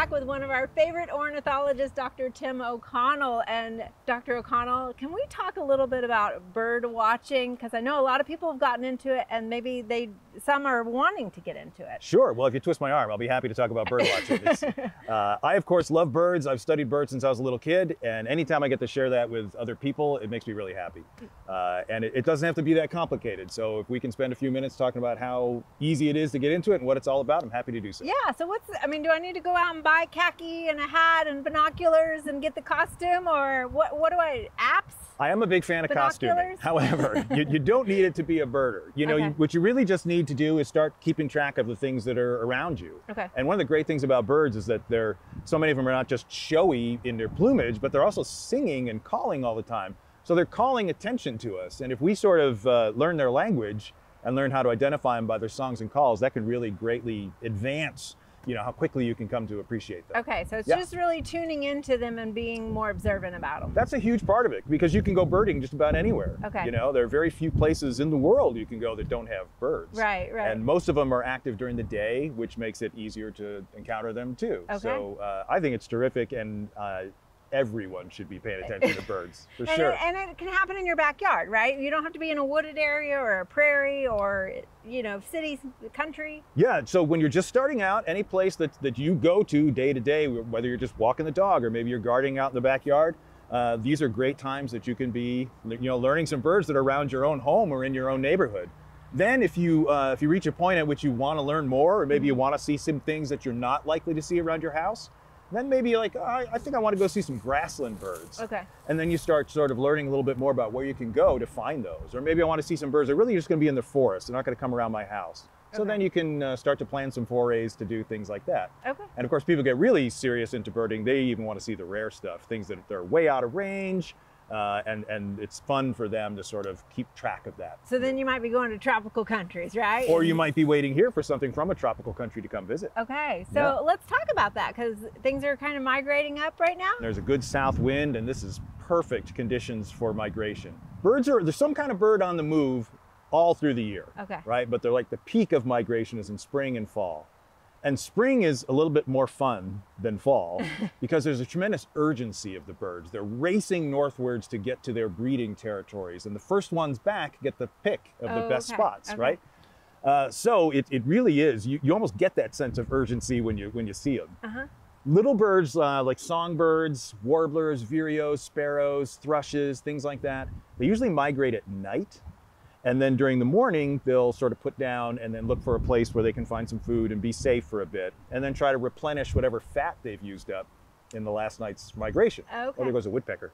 back with one of our favorite ornithologists, Dr. Tim O'Connell. And Dr. O'Connell, can we talk a little bit about bird watching? Because I know a lot of people have gotten into it and maybe they some are wanting to get into it. Sure. Well, if you twist my arm, I'll be happy to talk about bird watching. uh, I, of course, love birds. I've studied birds since I was a little kid. And anytime I get to share that with other people, it makes me really happy. Uh, and it, it doesn't have to be that complicated. So if we can spend a few minutes talking about how easy it is to get into it and what it's all about, I'm happy to do so. Yeah. So what's, I mean, do I need to go out and buy khaki and a hat and binoculars and get the costume or what, what do I, apps? I am a big fan of costuming. However, you, you, don't need it to be a birder. You know, okay. you, what you really just need to do is start keeping track of the things that are around you. Okay. And one of the great things about birds is that they're so many of them are not just showy in their plumage, but they're also singing and calling all the time. So they're calling attention to us. And if we sort of uh, learn their language and learn how to identify them by their songs and calls, that can really greatly advance you know how quickly you can come to appreciate them. Okay, so it's yeah. just really tuning into them and being more observant about them. That's a huge part of it because you can go birding just about anywhere. Okay. You know, there are very few places in the world you can go that don't have birds. Right, right. And most of them are active during the day, which makes it easier to encounter them too. Okay. So uh, I think it's terrific and uh, everyone should be paying attention to birds for and sure. It, and it can happen in your backyard, right? You don't have to be in a wooded area or a prairie or you know cities, country. Yeah. So when you're just starting out, any place that that you go to day to day, whether you're just walking the dog or maybe you're guarding out in the backyard. Uh, these are great times that you can be, you know, learning some birds that are around your own home or in your own neighborhood. Then, if you uh, if you reach a point at which you want to learn more, or maybe you mm-hmm. want to see some things that you're not likely to see around your house, then maybe like, oh, I think I want to go see some grassland birds. Okay. And then you start sort of learning a little bit more about where you can go to find those. Or maybe I want to see some birds that are really just going to be in the forest. They're not going to come around my house. So then you can uh, start to plan some forays to do things like that. Okay. And of course, people get really serious into birding. They even want to see the rare stuff, things that are way out of range, uh, and and it's fun for them to sort of keep track of that. So then you might be going to tropical countries, right? Or you might be waiting here for something from a tropical country to come visit. Okay, so yeah. let's talk about that because things are kind of migrating up right now. There's a good south wind, and this is perfect conditions for migration. Birds are there's some kind of bird on the move all through the year. Okay. Right, but they're like the peak of migration is in spring and fall. And spring is a little bit more fun than fall because there's a tremendous urgency of the birds. They're racing northwards to get to their breeding territories, and the first ones back get the pick of the oh, best okay. spots, okay. right? Uh, so it, it really is. You, you almost get that sense of urgency when you when you see them. Uh-huh. Little birds uh, like songbirds, warblers, vireos, sparrows, thrushes, things like that. They usually migrate at night and then during the morning, they'll sort of put down and then look for a place where they can find some food and be safe for a bit, and then try to replenish whatever fat they've used up in the last night's migration. Okay. Oh, there goes a woodpecker.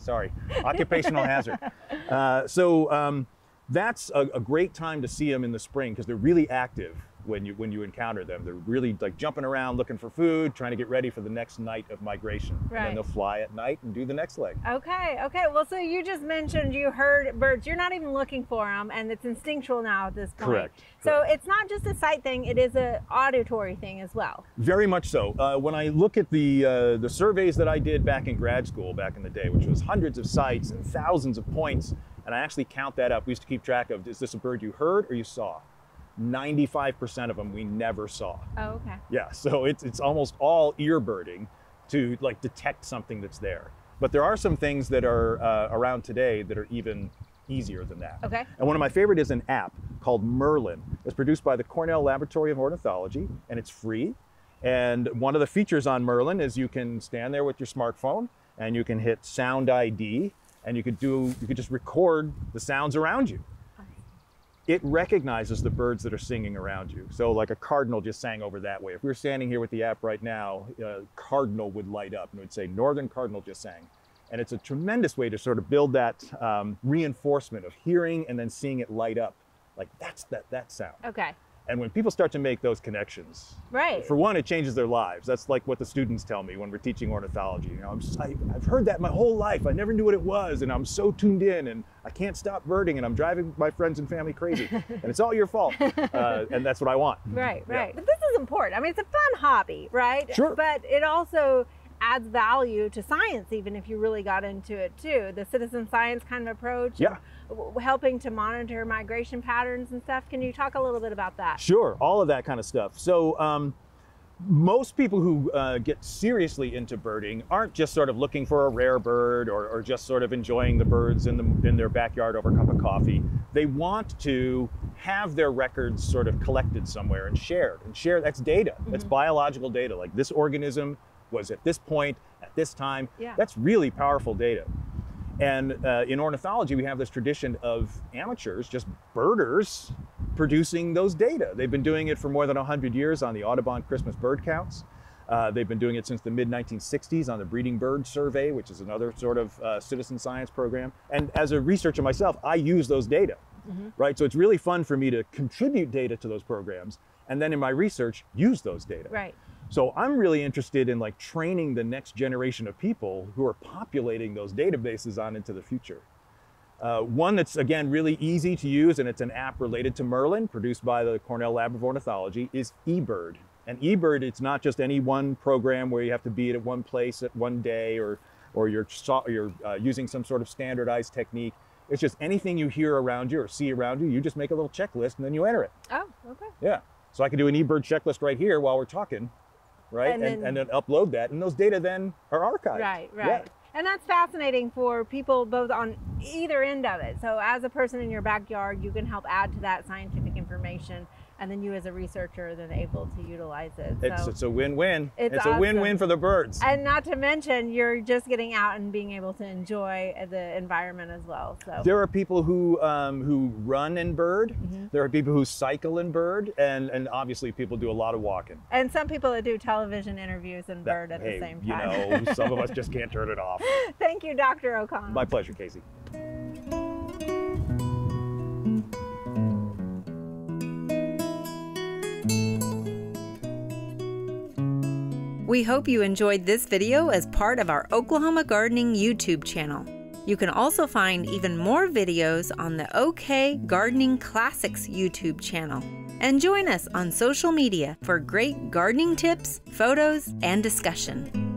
Sorry, occupational hazard. Uh, so um, that's a, a great time to see them in the spring because they're really active when you when you encounter them. They're really like jumping around looking for food, trying to get ready for the next night of migration. Right. And then they'll fly at night and do the next leg. Okay, okay. Well, so you just mentioned you heard birds. You're not even looking for them, and it's instinctual now at this point. Correct. So Correct. it's not just a sight thing; it is an auditory thing as well. Very much so. Uh, when I look at the uh, the surveys that I did back in grad school back in the day, which was hundreds of sites and thousands of points, and I actually count that up. We used to keep track of: is this a bird you heard or you saw? 95% of them we never saw. Oh, okay. Yeah, so it's, it's almost all ear birding to like detect something that's there. But there are some things that are uh, around today that are even easier than that. Okay. And one of my favorite is an app called Merlin. It's produced by the Cornell Laboratory of Ornithology and it's free. And one of the features on Merlin is you can stand there with your smartphone and you can hit sound ID and you could do you could just record the sounds around you it recognizes the birds that are singing around you. So like a cardinal just sang over that way. If we were standing here with the app right now, a cardinal would light up and it would say northern cardinal just sang. And it's a tremendous way to sort of build that um, reinforcement of hearing and then seeing it light up. Like that's that that sound. Okay. And when people start to make those connections, right. For one, it changes their lives. That's like what the students tell me when we're teaching ornithology. You know, I'm just, I, have heard that my whole life. I never knew what it was, and I'm so tuned in, and I can't stop birding, and I'm driving my friends and family crazy, and it's all your fault. Uh, and that's what I want. Right, right. Yeah. But this is important. I mean, it's a fun hobby, right? Sure. But it also adds value to science, even if you really got into it too. The citizen science kind of approach. Yeah helping to monitor migration patterns and stuff. Can you talk a little bit about that? Sure, all of that kind of stuff. So, um, most people who uh, get seriously into birding aren't just sort of looking for a rare bird or, or, just sort of enjoying the birds in, the, in their backyard over a cup of coffee. They want to have their records sort of collected somewhere and shared. And shared, that's data. Mm-hmm. That's biological data. Like this organism was at this point, at this time. Yeah. That's really powerful data. And uh, in ornithology, we have this tradition of amateurs, just birders, producing those data. They've been doing it for more than 100 years on the Audubon Christmas bird counts. Uh, they've been doing it since the mid 1960s on the Breeding Bird Survey, which is another sort of uh, citizen science program. And as a researcher myself, I use those data, mm-hmm. right? So it's really fun for me to contribute data to those programs and then in my research use those data. Right. So I'm really interested in like training the next generation of people who are populating those databases on into the future. Uh, one that's again really easy to use and it's an app related to Merlin produced by the Cornell Lab of Ornithology is eBird. And eBird, it's not just any one program where you have to be at one place at one day or, or you're, you're uh, using some sort of standardized technique. It's just anything you hear around you or see around you, you just make a little checklist and then you enter it. Oh, okay. Yeah. So I can do an eBird checklist right here while we're talking right? And, and, then, and then upload that, and those data then are archived. Right, right. Yeah. And that's fascinating for people both on either end of it. So, as a person in your backyard, you can help add to that scientific information and then you as a researcher are then able to utilize it. It's, so it's a win-win. It's, it's awesome. a win-win for the birds. And not to mention, you're just getting out and being able to enjoy the environment as well. So there are people who um, who run and bird. Mm-hmm. There are people who cycle and bird, and and obviously people do a lot of walking. And some people that do television interviews and bird that, at hey, the same time. You know, some of us just can't turn it off. Thank you, Dr. O'Connell. My pleasure, Casey. We hope you enjoyed this video as part of our Oklahoma Gardening YouTube channel. You can also find even more videos on the OK Gardening Classics YouTube channel. And join us on social media for great gardening tips, photos, and discussion.